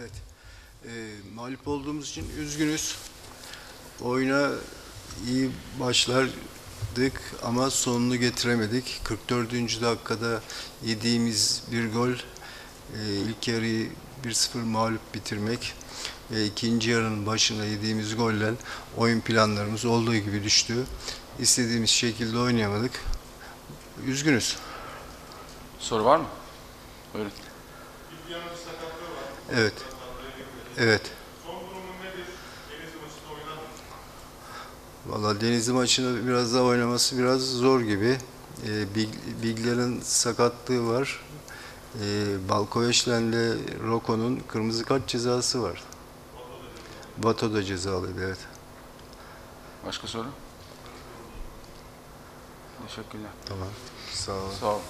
Evet. Ee, mağlup olduğumuz için üzgünüz. Oyuna iyi başlardık ama sonunu getiremedik. 44. dakikada yediğimiz bir gol e, ilk yarıyı 1-0 mağlup bitirmek ve ikinci yarının başında yediğimiz golle oyun planlarımız olduğu gibi düştü. İstediğimiz şekilde oynayamadık. Üzgünüz. Soru var mı? Buyurun. Evet. Evet. Valla Denizli maçını biraz daha oynaması biraz zor gibi. Ee, Big- Bigler'in sakatlığı var. Ee, Balkoyeşlen'le Roko'nun kırmızı kart cezası var. Bato da cezalıydı evet. Başka soru? Teşekkürler. Tamam. Sağ ol. Sağ olun.